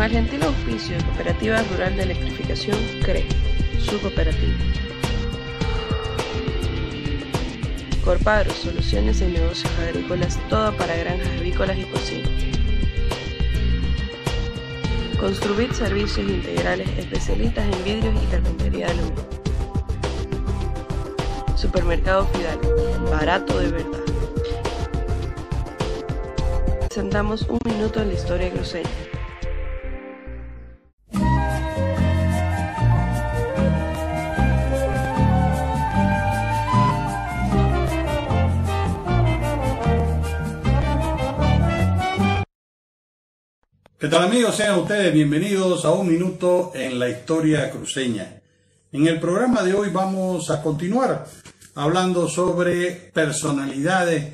Con el gentil auspicio de Cooperativa Rural de Electrificación, CRE, su cooperativa. Corpagro, soluciones en negocios agrícolas, todo para granjas avícolas y porcinos. Construir servicios integrales especialistas en vidrios y carpintería de aluminio. Supermercado Fidalgo, barato de verdad. Presentamos un minuto en la historia cruceña. ¿Qué tal amigos? Sean ustedes bienvenidos a un minuto en la historia cruceña. En el programa de hoy vamos a continuar hablando sobre personalidades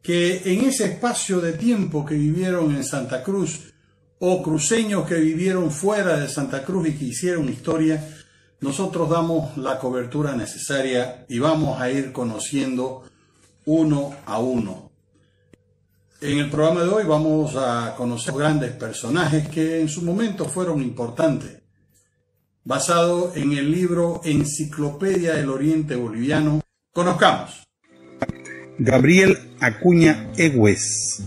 que en ese espacio de tiempo que vivieron en Santa Cruz o cruceños que vivieron fuera de Santa Cruz y que hicieron historia, nosotros damos la cobertura necesaria y vamos a ir conociendo uno a uno. En el programa de hoy vamos a conocer grandes personajes que en su momento fueron importantes. Basado en el libro Enciclopedia del Oriente Boliviano, conozcamos. Gabriel Acuña Egues,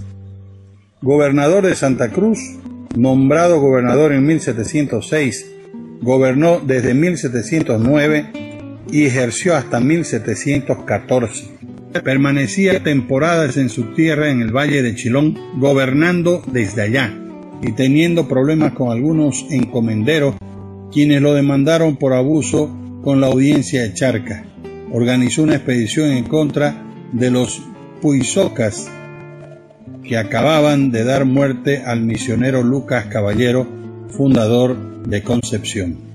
gobernador de Santa Cruz, nombrado gobernador en 1706, gobernó desde 1709 y ejerció hasta 1714 Permanecía temporadas en su tierra en el Valle de Chilón, gobernando desde allá y teniendo problemas con algunos encomenderos, quienes lo demandaron por abuso con la audiencia de Charca. Organizó una expedición en contra de los Puizocas, que acababan de dar muerte al misionero Lucas Caballero, fundador de Concepción.